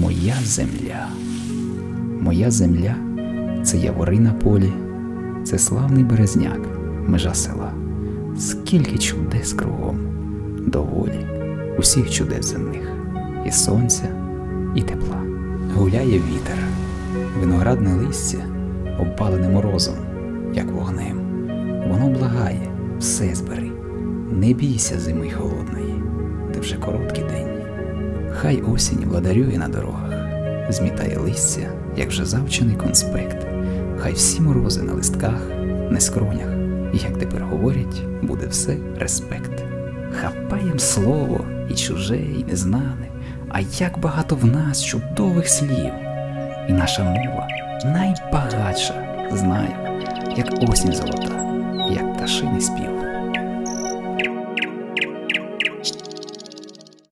Моя земля. Моя земля це явори на полі, це славний березняк, межа села. Скільки чудес кругом, доволі, усіх чудес земних, і сонця, і тепла. Гуляє вітер, виноградне листя, обпалене морозом, як вогнем. Воно благає, все збери, не бійся зими холодної, Хай осінь владарює на дорогах, змітає листя, як вже завчений конспект. Хай всі морози на листках, не скронях, як тепер говорять, буде все респект. Хапаєм слово і чуже, і незнане, а як багато в нас чудових слів, і наша мова найбагатша, знаю, як осінь золота.